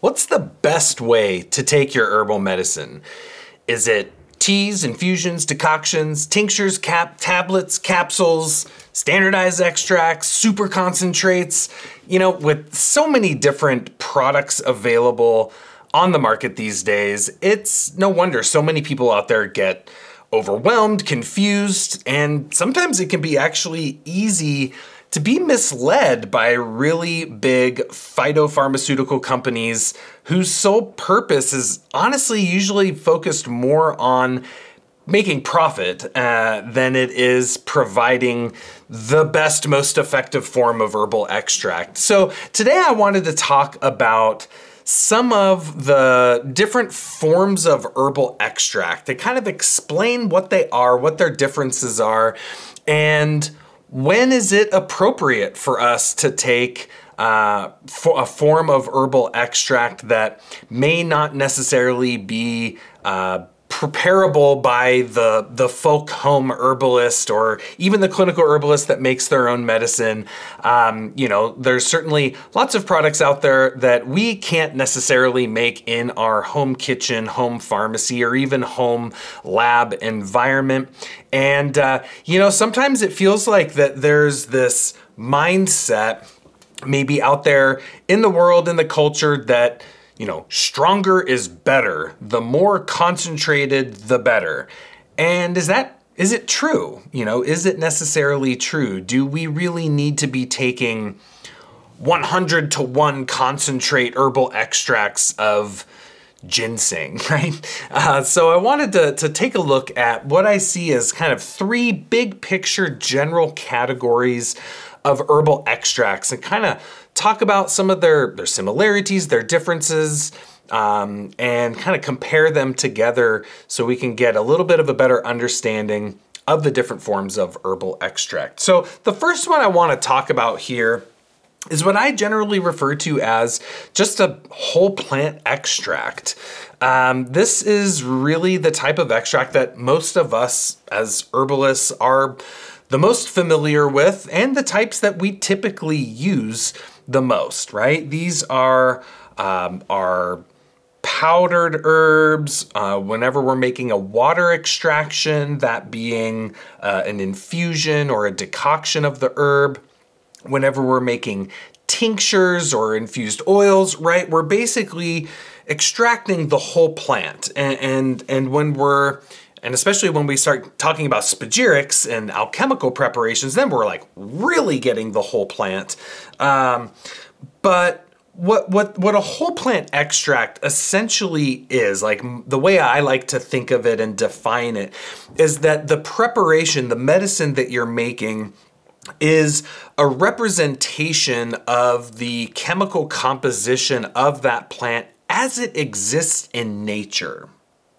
What's the best way to take your herbal medicine? Is it teas, infusions, decoctions, tinctures, cap tablets, capsules, standardized extracts, super concentrates? You know, with so many different products available on the market these days, it's no wonder so many people out there get overwhelmed, confused, and sometimes it can be actually easy to be misled by really big phytopharmaceutical companies whose sole purpose is honestly usually focused more on making profit uh, than it is providing the best, most effective form of herbal extract. So today I wanted to talk about some of the different forms of herbal extract to kind of explain what they are, what their differences are, and when is it appropriate for us to take uh, for a form of herbal extract that may not necessarily be uh, preparable by the the folk home herbalist or even the clinical herbalist that makes their own medicine. Um, you know, there's certainly lots of products out there that we can't necessarily make in our home kitchen, home pharmacy, or even home lab environment. And uh, you know, sometimes it feels like that there's this mindset maybe out there in the world in the culture that you know, stronger is better. The more concentrated, the better. And is that is it true? You know, is it necessarily true? Do we really need to be taking 100 to 1 concentrate herbal extracts of ginseng, right? Uh, so I wanted to, to take a look at what I see as kind of three big picture general categories of herbal extracts and kind of talk about some of their, their similarities, their differences, um, and kind of compare them together so we can get a little bit of a better understanding of the different forms of herbal extract. So the first one I want to talk about here is what I generally refer to as just a whole plant extract. Um, this is really the type of extract that most of us as herbalists are the most familiar with and the types that we typically use the most, right? These are, um, are powdered herbs, uh, whenever we're making a water extraction, that being uh, an infusion or a decoction of the herb, whenever we're making tinctures or infused oils, right? We're basically extracting the whole plant. And, and, and when we're and especially when we start talking about spagyrics and alchemical preparations, then we're like really getting the whole plant. Um, but what what what a whole plant extract essentially is like the way I like to think of it and define it is that the preparation, the medicine that you're making is a representation of the chemical composition of that plant as it exists in nature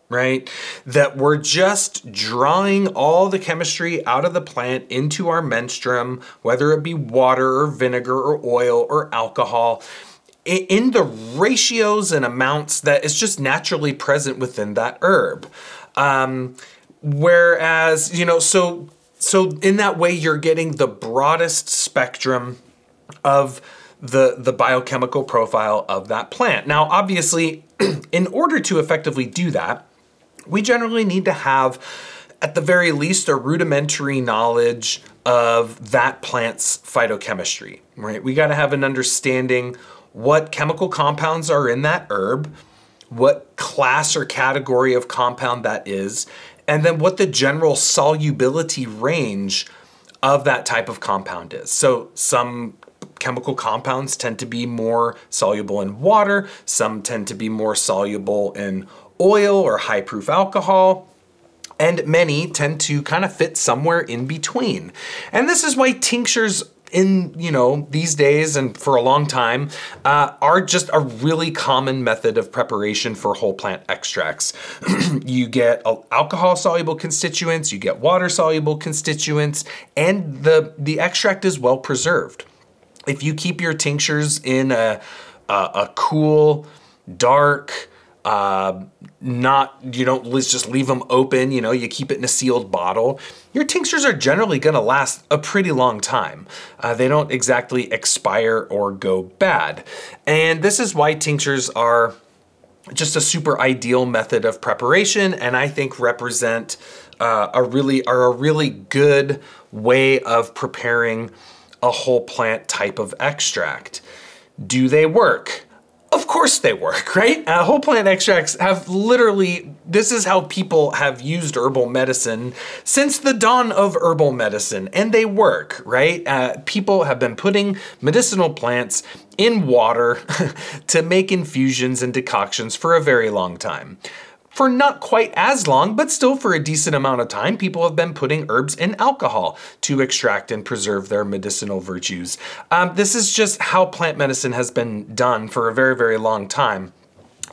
right? That we're just drawing all the chemistry out of the plant into our menstruum, whether it be water or vinegar or oil or alcohol, in the ratios and amounts that is just naturally present within that herb. Um, whereas, you know, so so in that way you're getting the broadest spectrum of the the biochemical profile of that plant. Now, obviously, in order to effectively do that, we generally need to have, at the very least, a rudimentary knowledge of that plant's phytochemistry, right? We got to have an understanding what chemical compounds are in that herb, what class or category of compound that is, and then what the general solubility range of that type of compound is. So some chemical compounds tend to be more soluble in water, some tend to be more soluble in oil or high proof alcohol and many tend to kind of fit somewhere in between. And this is why tinctures in you know these days and for a long time uh, are just a really common method of preparation for whole plant extracts you get alcohol soluble constituents you get water soluble constituents and the the extract is well preserved if you keep your tinctures in a a, a cool dark uh, not you don't just leave them open you know you keep it in a sealed bottle. Your tinctures are generally going to last a pretty long time. Uh, they don't exactly expire or go bad. And this is why tinctures are just a super ideal method of preparation and i think represent uh, a really are a really good way of preparing a whole plant type of extract. Do they work of course they work, right? Uh, whole plant extracts have literally, this is how people have used herbal medicine since the dawn of herbal medicine, and they work, right? Uh, people have been putting medicinal plants in water to make infusions and decoctions for a very long time for not quite as long, but still for a decent amount of time, people have been putting herbs in alcohol to extract and preserve their medicinal virtues. Um, this is just how plant medicine has been done for a very, very long time.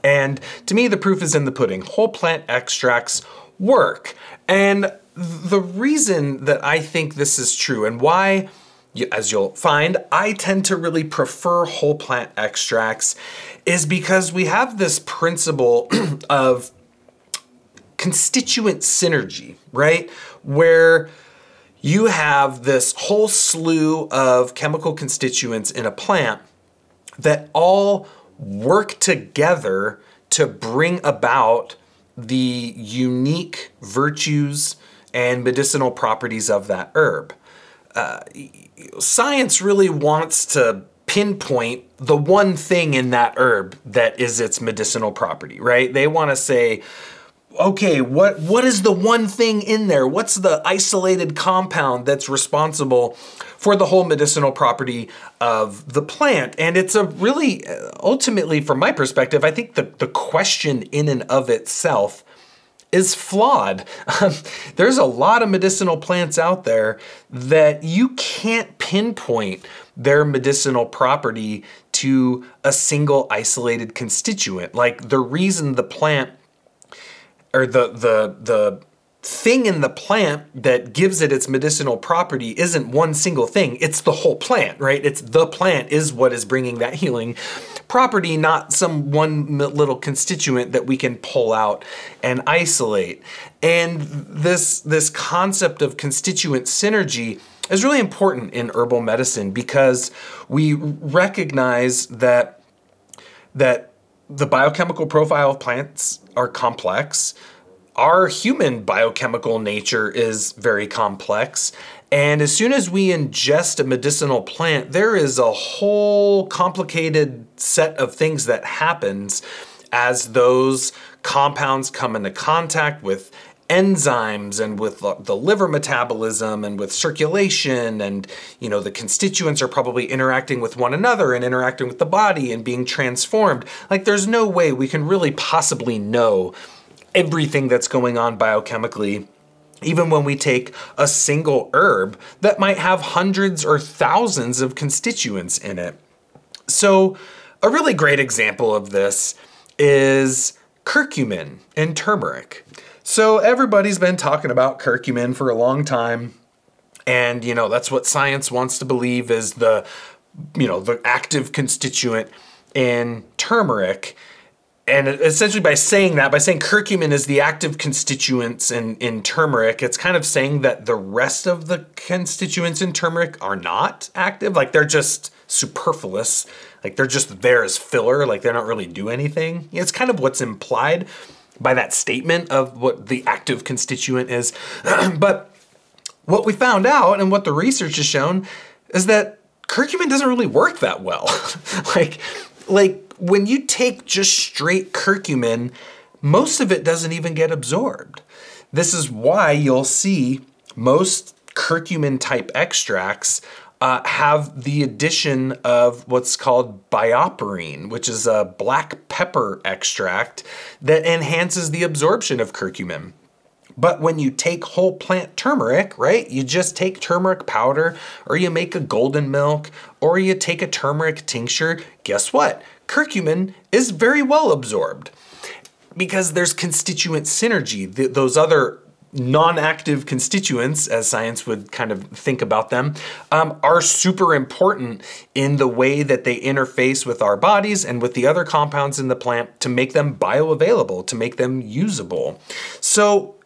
And to me, the proof is in the pudding. Whole plant extracts work. And the reason that I think this is true and why as you'll find, I tend to really prefer whole plant extracts is because we have this principle of constituent synergy, right? Where you have this whole slew of chemical constituents in a plant that all work together to bring about the unique virtues and medicinal properties of that herb. Uh, science really wants to pinpoint the one thing in that herb that is its medicinal property, right? They want to say, okay, what what is the one thing in there? What's the isolated compound that's responsible for the whole medicinal property of the plant? And it's a really uh, ultimately from my perspective, I think the the question in and of itself is flawed. Um, there's a lot of medicinal plants out there that you can't pinpoint their medicinal property to a single isolated constituent. Like the reason the plant or the the the thing in the plant that gives it its medicinal property isn't one single thing. It's the whole plant right? It's the plant is what is bringing that healing property not some one little constituent that we can pull out and isolate. And this this concept of constituent synergy is really important in herbal medicine because we recognize that that the biochemical profile of plants are complex. Our human biochemical nature is very complex. And as soon as we ingest a medicinal plant, there is a whole complicated set of things that happens as those compounds come into contact with enzymes and with the liver metabolism and with circulation and you know the constituents are probably interacting with one another and interacting with the body and being transformed. Like there's no way we can really possibly know everything that's going on biochemically even when we take a single herb that might have hundreds or thousands of constituents in it. So a really great example of this is curcumin and turmeric so everybody's been talking about curcumin for a long time. And, you know, that's what science wants to believe is the, you know, the active constituent in turmeric. And essentially by saying that, by saying curcumin is the active constituents in, in turmeric, it's kind of saying that the rest of the constituents in turmeric are not active. Like they're just superfluous. Like they're just there as filler. Like they don't really do anything. It's kind of what's implied by that statement of what the active constituent is. but what we found out and what the research has shown is that curcumin doesn't really work that well. like, like when you take just straight curcumin, most of it doesn't even get absorbed. This is why you'll see most curcumin type extracts uh, have the addition of what's called BioPerine, which is a black pepper extract that enhances the absorption of curcumin. But when you take whole plant turmeric, right, you just take turmeric powder or you make a golden milk or you take a turmeric tincture, guess what? Curcumin is very well absorbed because there's constituent synergy. those other non-active constituents, as science would kind of think about them, um, are super important in the way that they interface with our bodies and with the other compounds in the plant to make them bioavailable, to make them usable. So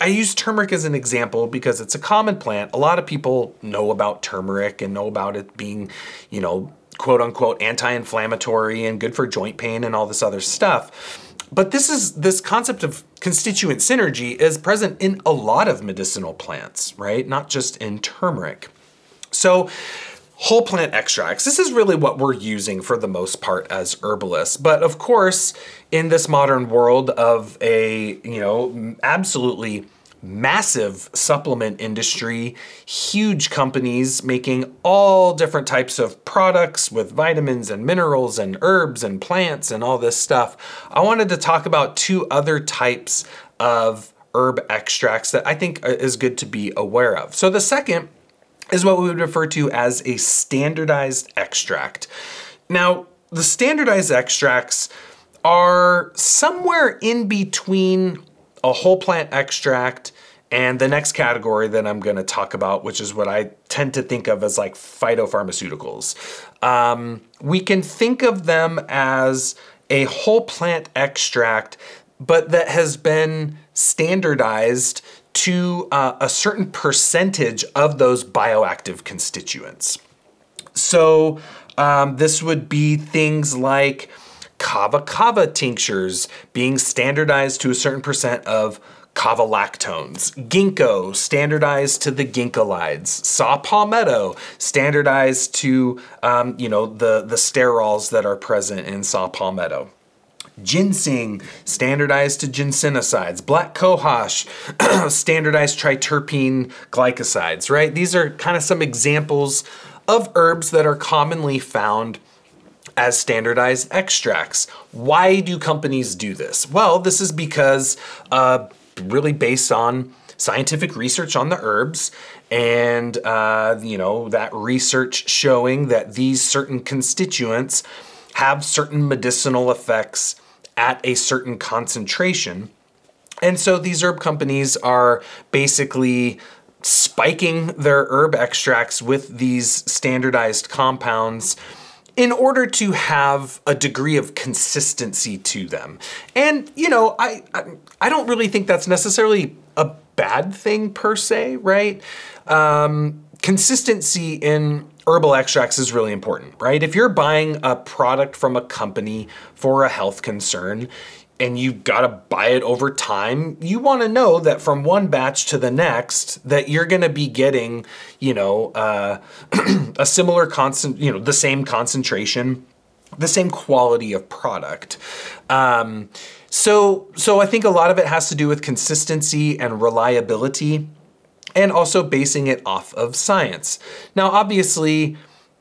I use turmeric as an example because it's a common plant. A lot of people know about turmeric and know about it being, you know, quote unquote anti-inflammatory and good for joint pain and all this other stuff. But this is this concept of constituent synergy is present in a lot of medicinal plants, right? Not just in turmeric. So whole plant extracts, this is really what we're using for the most part as herbalists. But of course, in this modern world of a, you know, absolutely massive supplement industry, huge companies making all different types of products with vitamins and minerals and herbs and plants and all this stuff. I wanted to talk about two other types of herb extracts that I think uh, is good to be aware of. So the second is what we would refer to as a standardized extract. Now, the standardized extracts are somewhere in between a whole plant extract and the next category that I'm going to talk about, which is what I tend to think of as like phytopharmaceuticals. Um, we can think of them as a whole plant extract, but that has been standardized to uh, a certain percentage of those bioactive constituents. So um, this would be things like kava kava tinctures being standardized to a certain percent of kavalactones, ginkgo standardized to the ginkgolides, saw palmetto standardized to um, you know the the sterols that are present in saw palmetto. Ginseng, standardized to ginsenosides. Black cohosh, standardized triterpene glycosides, right? These are kind of some examples of herbs that are commonly found as standardized extracts. Why do companies do this? Well, this is because uh, really based on scientific research on the herbs and uh, you know that research showing that these certain constituents have certain medicinal effects at a certain concentration. And so these herb companies are basically spiking their herb extracts with these standardized compounds in order to have a degree of consistency to them. And, you know, I, I, I don't really think that's necessarily a bad thing per se, right? Um, consistency in herbal extracts is really important, right? If you're buying a product from a company for a health concern, and you've got to buy it over time, you want to know that from one batch to the next that you're going to be getting, you know, uh, a similar constant, you know, the same concentration, the same quality of product. Um, so, so I think a lot of it has to do with consistency and reliability, and also basing it off of science. Now, obviously,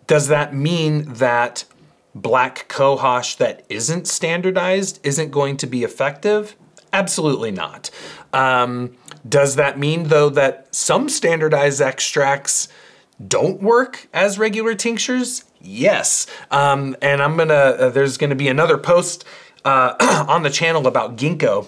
does that mean that black cohosh that isn't standardized isn't going to be effective? Absolutely not. Um, does that mean though that some standardized extracts don't work as regular tinctures? Yes. Um, and I'm gonna, uh, there's gonna be another post uh, on the channel about ginkgo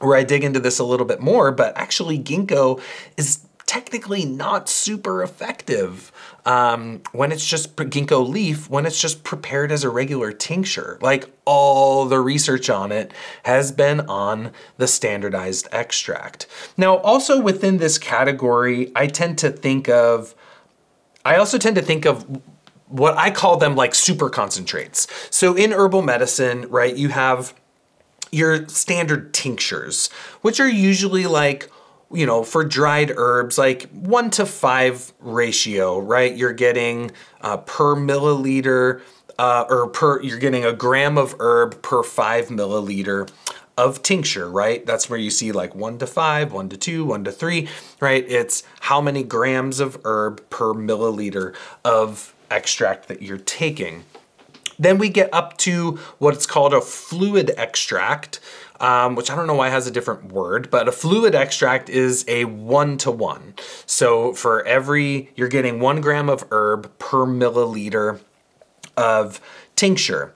where I dig into this a little bit more, but actually ginkgo is technically not super effective um, when it's just ginkgo leaf, when it's just prepared as a regular tincture. Like all the research on it has been on the standardized extract. Now, also within this category, I tend to think of, I also tend to think of what I call them like super concentrates. So in herbal medicine, right, you have your standard tinctures, which are usually like you know, for dried herbs, like one to five ratio, right? You're getting uh, per milliliter, uh, or per, you're getting a gram of herb per five milliliter of tincture, right? That's where you see like one to five, one to two, one to three, right? It's how many grams of herb per milliliter of extract that you're taking. Then we get up to what's called a fluid extract, um, which I don't know why has a different word, but a fluid extract is a one-to-one. So for every, you're getting one gram of herb per milliliter of tincture.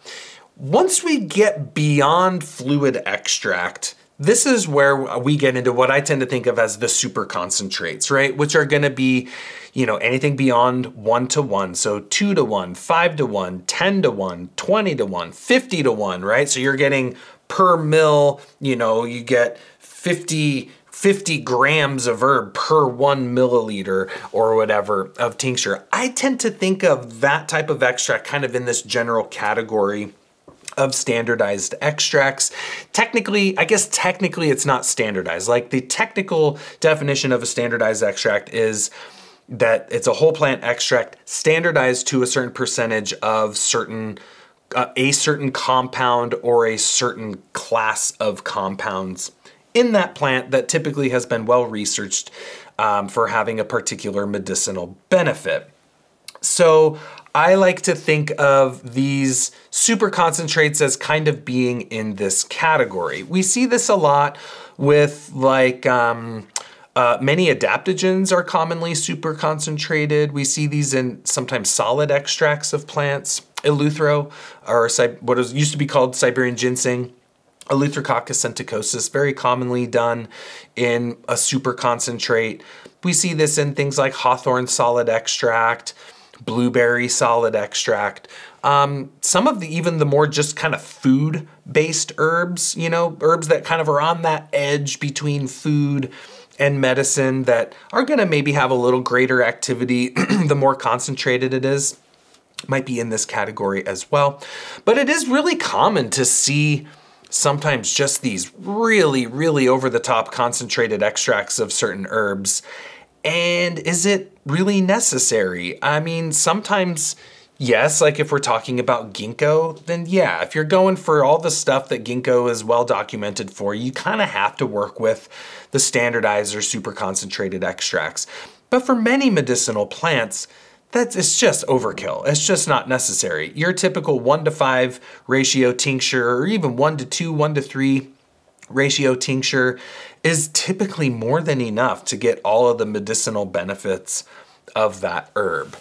Once we get beyond fluid extract, this is where we get into what I tend to think of as the super concentrates, right? Which are going to be, you know, anything beyond one to one. So two to one, five to one, 10 to one, 20 to one, 50 to one, right? So you're getting per mill, you know, you get 50 50 grams of herb per one milliliter or whatever of tincture. I tend to think of that type of extract kind of in this general category of standardized extracts. Technically, I guess technically it's not standardized. Like the technical definition of a standardized extract is that it's a whole plant extract standardized to a certain percentage of certain a certain compound or a certain class of compounds in that plant that typically has been well researched um, for having a particular medicinal benefit. So I like to think of these super concentrates as kind of being in this category. We see this a lot with like um, uh, many adaptogens are commonly super concentrated. We see these in sometimes solid extracts of plants. Eleuthero, or what is used to be called Siberian ginseng, Eleutherococcus senticosus, very commonly done in a super concentrate. We see this in things like hawthorn solid extract, blueberry solid extract. Um, some of the even the more just kind of food based herbs, you know, herbs that kind of are on that edge between food and medicine that are going to maybe have a little greater activity the more concentrated it is. Might be in this category as well. But it is really common to see sometimes just these really, really over the top concentrated extracts of certain herbs. And is it really necessary? I mean, sometimes, yes, like if we're talking about ginkgo, then yeah, if you're going for all the stuff that ginkgo is well documented for, you kind of have to work with the standardized or super concentrated extracts. But for many medicinal plants, that's it's just overkill. It's just not necessary. Your typical one to five ratio tincture, or even one to two, one to three ratio tincture is typically more than enough to get all of the medicinal benefits of that herb.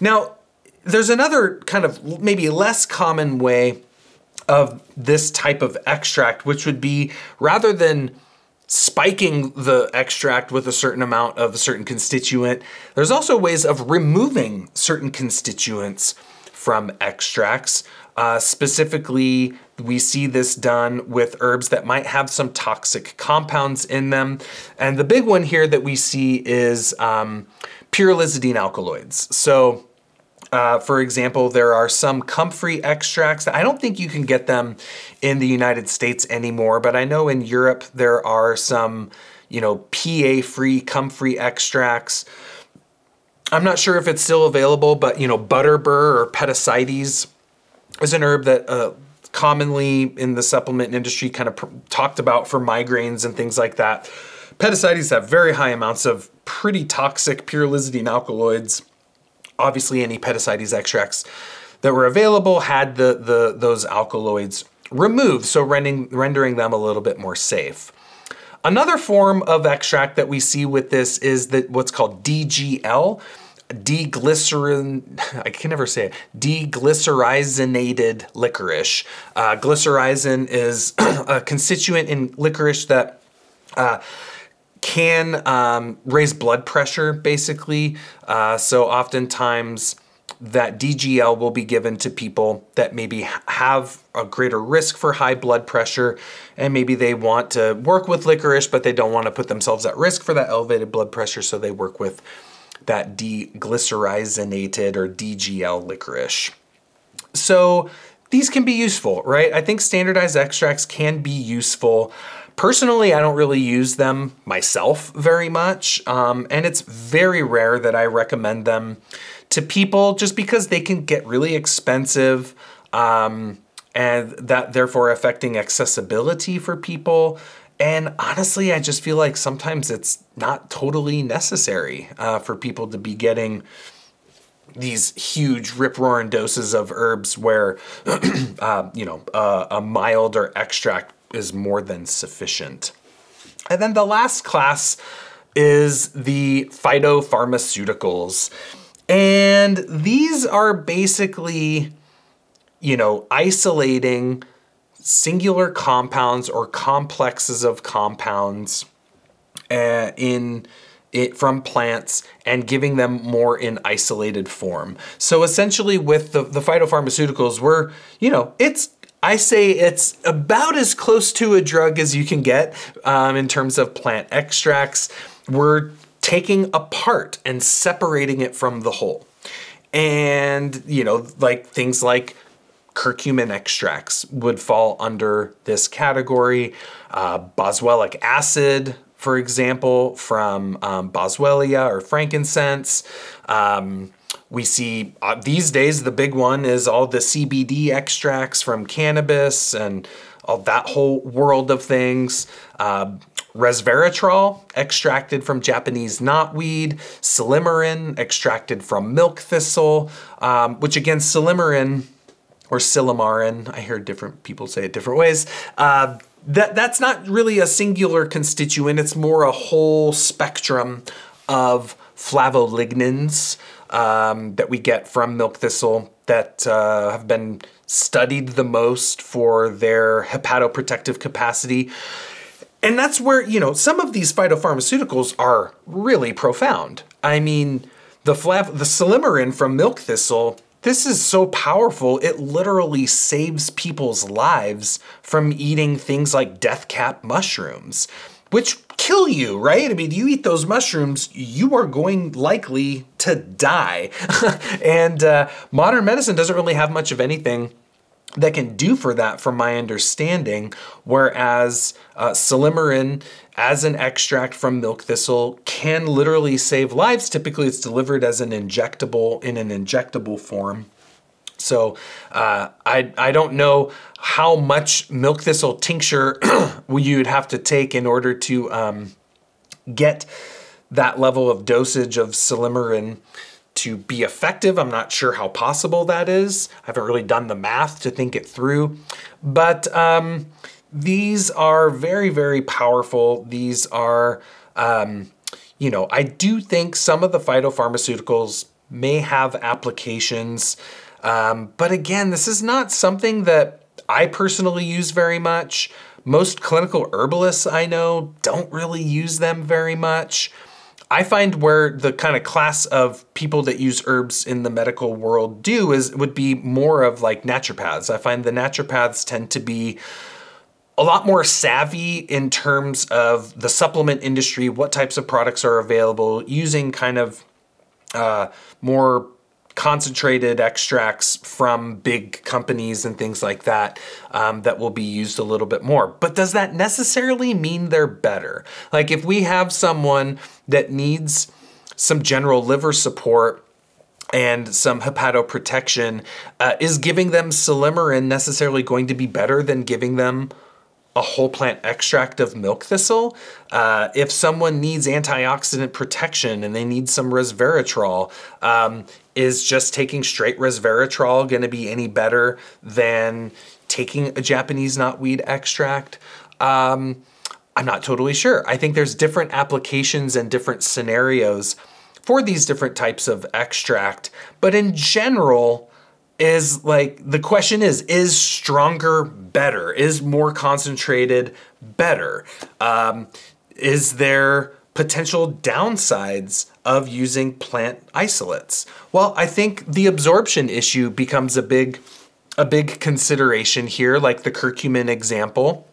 Now, there's another kind of maybe less common way of this type of extract, which would be rather than spiking the extract with a certain amount of a certain constituent. There's also ways of removing certain constituents from extracts. Uh, specifically, we see this done with herbs that might have some toxic compounds in them. And the big one here that we see is um, pyrrolizidine alkaloids. So uh, for example, there are some comfrey extracts. I don't think you can get them in the United States anymore, but I know in Europe there are some, you know, PA-free comfrey extracts. I'm not sure if it's still available, but you know, butterbur or petasites is an herb that uh, commonly in the supplement industry kind of talked about for migraines and things like that. Petasites have very high amounts of pretty toxic pyrrolizidine alkaloids obviously any Petasites extracts that were available had the, the those alkaloids removed, so rendering, rendering them a little bit more safe. Another form of extract that we see with this is that what's called DGL, deglycerin, I can never say it, deglycerizinated licorice. Uh, glycyrrhizin is a constituent in licorice that uh, can um, raise blood pressure, basically. Uh, so oftentimes that DGL will be given to people that maybe have a greater risk for high blood pressure and maybe they want to work with licorice, but they don't want to put themselves at risk for that elevated blood pressure, so they work with that deglycyrrhizinated or DGL licorice. So these can be useful, right? I think standardized extracts can be useful. Personally, I don't really use them myself very much, um, and it's very rare that I recommend them to people just because they can get really expensive um, and that therefore affecting accessibility for people. And honestly, I just feel like sometimes it's not totally necessary uh, for people to be getting these huge rip roaring doses of herbs where, uh, you know, uh, a milder extract is more than sufficient. And then the last class is the phytopharmaceuticals. And these are basically, you know, isolating singular compounds or complexes of compounds uh, in it from plants and giving them more in isolated form. So essentially with the, the phytopharmaceuticals, we're, you know, it's I say it's about as close to a drug as you can get um, in terms of plant extracts. We're taking apart and separating it from the whole. And, you know, like things like curcumin extracts would fall under this category. Uh, boswellic acid, for example, from um, boswellia or frankincense. Um, we see uh, these days the big one is all the CBD extracts from cannabis and all that whole world of things. Uh, resveratrol, extracted from Japanese knotweed, silymarin, extracted from milk thistle, um, which again, silymarin or silymarin, I hear different people say it different ways. Uh, that that's not really a singular constituent. It's more a whole spectrum of flavolignans um, that we get from milk thistle that uh, have been studied the most for their hepatoprotective capacity. And that's where, you know, some of these phytopharmaceuticals are really profound. I mean, the flav the silymarin from milk thistle this is so powerful, it literally saves people's lives from eating things like death cap mushrooms, which kill you, right? I mean, you eat those mushrooms, you are going likely to die. and uh, modern medicine doesn't really have much of anything that can do for that, from my understanding. Whereas uh, silymarin, as an extract from milk thistle, can literally save lives. Typically, it's delivered as an injectable in an injectable form. So uh, I I don't know how much milk thistle tincture you'd have to take in order to um, get that level of dosage of silymarin to be effective. I'm not sure how possible that is. I haven't really done the math to think it through. But um, these are very, very powerful. These are, um, you know, I do think some of the phytopharmaceuticals may have applications. Um, but again, this is not something that I personally use very much. Most clinical herbalists I know don't really use them very much. I find where the kind of class of people that use herbs in the medical world do is would be more of like naturopaths. I find the naturopaths tend to be a lot more savvy in terms of the supplement industry, what types of products are available, using kind of uh, more concentrated extracts from big companies and things like that um, that will be used a little bit more. But does that necessarily mean they're better? Like if we have someone that needs some general liver support and some hepatoprotection, uh, is giving them silymarin necessarily going to be better than giving them a whole plant extract of milk thistle. Uh, if someone needs antioxidant protection and they need some resveratrol, um, is just taking straight resveratrol going to be any better than taking a Japanese knotweed extract? Um, I'm not totally sure. I think there's different applications and different scenarios for these different types of extract, but in general, is like the question is is stronger better is more concentrated better um, is there potential downsides of using plant isolates. Well i think the absorption issue becomes a big a big consideration here like the curcumin example.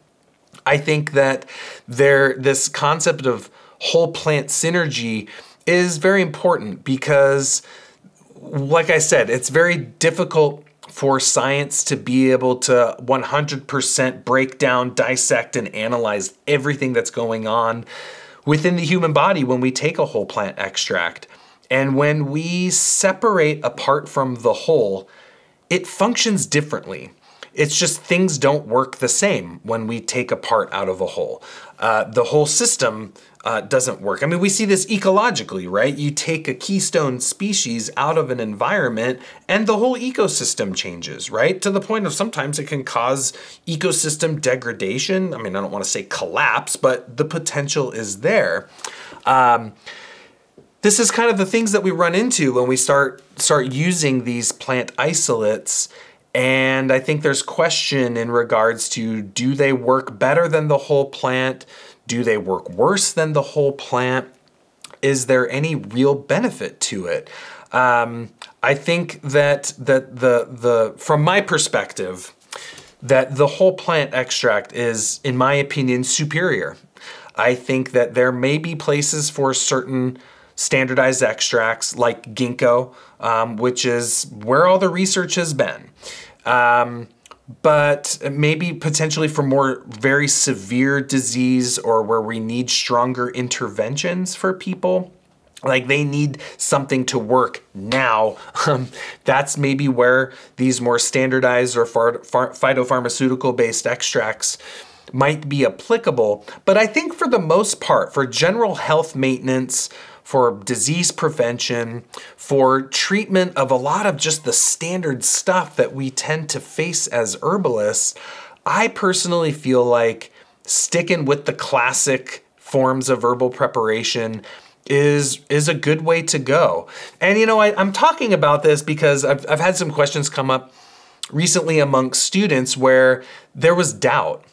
I think that there this concept of whole plant synergy is very important because like I said, it's very difficult for science to be able to 100% break down, dissect, and analyze everything that's going on within the human body when we take a whole plant extract. And when we separate apart from the whole, it functions differently. It's just things don't work the same when we take a part out of a whole. Uh, the whole system uh, doesn't work. I mean, we see this ecologically, right? You take a keystone species out of an environment and the whole ecosystem changes, right? To the point of sometimes it can cause ecosystem degradation. I mean, I don't want to say collapse, but the potential is there. Um, this is kind of the things that we run into when we start start using these plant isolates And I think there's question in regards to do they work better than the whole plant? Do they work worse than the whole plant? Is there any real benefit to it? Um, I think that that the the from my perspective, that the whole plant extract is, in my opinion, superior. I think that there may be places for certain standardized extracts like ginkgo, um, which is where all the research has been. Um, but maybe potentially for more very severe disease or where we need stronger interventions for people like they need something to work now. Um, that's maybe where these more standardized or phytopharmaceutical based extracts might be applicable. But I think for the most part, for general health maintenance, for disease prevention, for treatment of a lot of just the standard stuff that we tend to face as herbalists, I personally feel like sticking with the classic forms of herbal preparation is is a good way to go. And you know, I, am talking about this because I've, I've had some questions come up recently amongst students where there was doubt.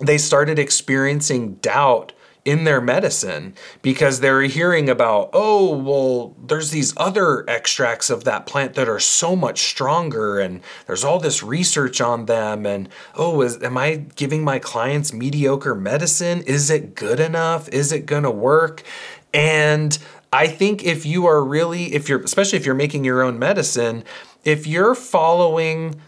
They started experiencing doubt in their medicine because they're hearing about, oh, well, there's these other extracts of that plant that are so much stronger, and there's all this research on them. And oh, is, am I giving my clients mediocre medicine? Is it good enough? Is it going to work? And I think if you are really, if you're, especially if you're making your own medicine, if you're following,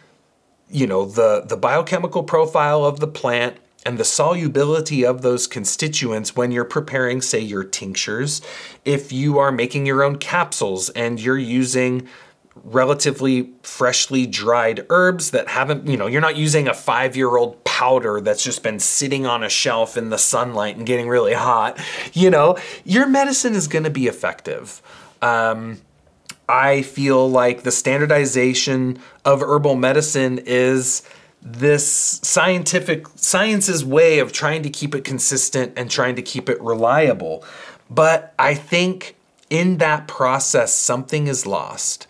you know, the, the biochemical profile of the plant and the solubility of those constituents when you're preparing, say, your tinctures, if you are making your own capsules and you're using relatively freshly dried herbs that haven't, you know, you're not using a five year old powder that's just been sitting on a shelf in the sunlight and getting really hot, you know, your medicine is going to be effective. Um, I feel like the standardization of herbal medicine is this scientific science's way of trying to keep it consistent and trying to keep it reliable. But I think in that process, something is lost.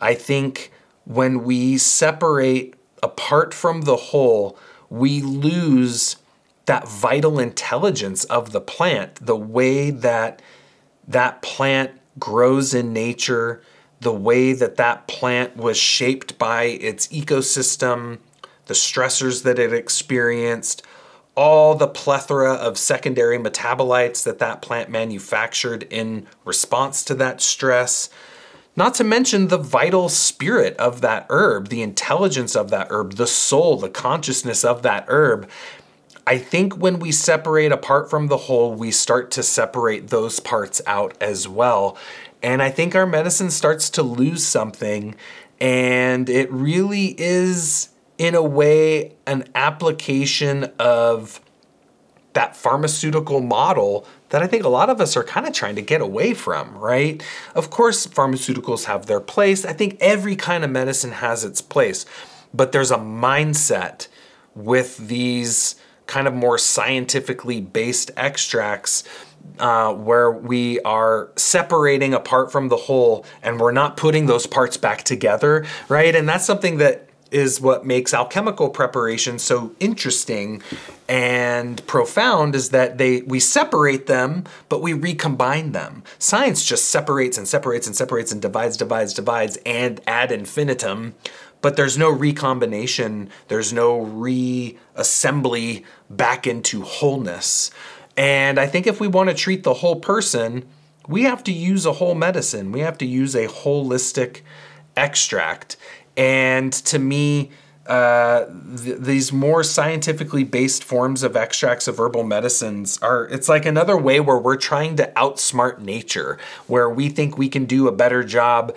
I think when we separate apart from the whole, we lose that vital intelligence of the plant, the way that that plant grows in nature, the way that that plant was shaped by its ecosystem, the stressors that it experienced, all the plethora of secondary metabolites that that plant manufactured in response to that stress. Not to mention the vital spirit of that herb, the intelligence of that herb, the soul, the consciousness of that herb. I think when we separate apart from the whole, we start to separate those parts out as well. And I think our medicine starts to lose something. And it really is, in a way, an application of that pharmaceutical model that I think a lot of us are kind of trying to get away from, right? Of course, pharmaceuticals have their place. I think every kind of medicine has its place, but there's a mindset with these kind of more scientifically based extracts uh, where we are separating apart from the whole and we're not putting those parts back together, right? And that's something that is what makes alchemical preparation so interesting and profound is that they we separate them but we recombine them. Science just separates and separates and separates and divides divides divides and ad infinitum but there's no recombination there's no reassembly back into wholeness. And i think if we want to treat the whole person we have to use a whole medicine. We have to use a holistic extract and to me, uh, th- these more scientifically based forms of extracts of herbal medicines are it's like another way where we're trying to outsmart nature where we think we can do a better job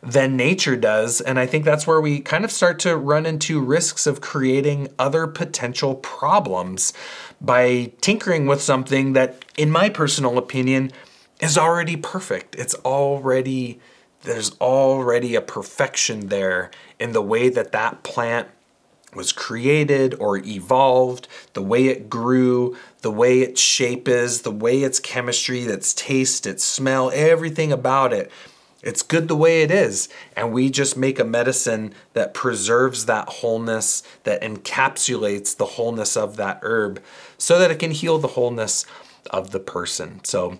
than nature does. And i think that's where we kind of start to run into risks of creating other potential problems by tinkering with something that in my personal opinion is already perfect. It's already there's already a perfection there in the way that that plant was created or evolved, the way it grew, the way its shape is, the way its chemistry, its taste, its smell, everything about it It's good the way it is. And we just make a medicine that preserves that wholeness, that encapsulates the wholeness of that herb so that it can heal the wholeness of the person. So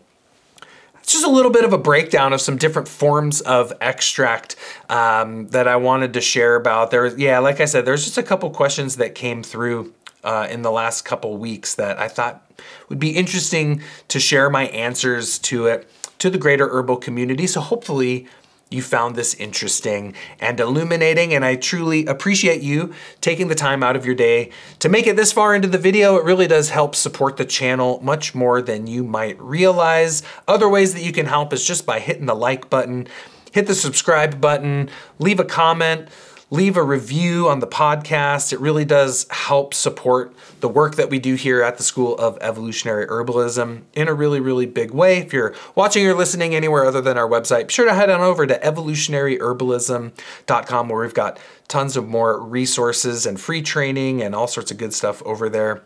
it's just a little bit of a breakdown of some different forms of extract um, that I wanted to share about. There, yeah, like I said, there's just a couple questions that came through uh, in the last couple weeks that I thought would be interesting to share my answers to it to the greater herbal community. So hopefully you found this interesting and illuminating, and I truly appreciate you taking the time out of your day to make it this far into the video. It really does help support the channel much more than you might realize. Other ways that you can help is just by hitting the like button, hit the subscribe button, leave a comment, leave a review on the podcast. It really does help support the work that we do here at the School of Evolutionary Herbalism in a really, really big way. If you're watching or listening anywhere other than our website, be sure to head on over to evolutionaryherbalism.com where we've got tons of more resources and free training and all sorts of good stuff over there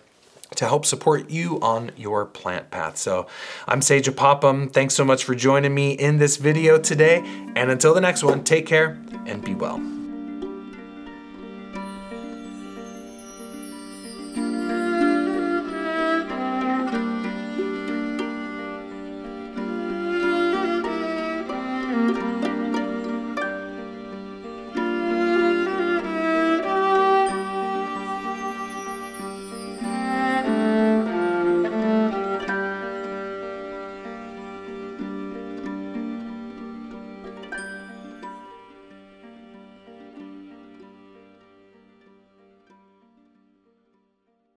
to help support you on your plant path. So I'm Sajah Popham. Thanks so much for joining me in this video today. And until the next one, take care and be well.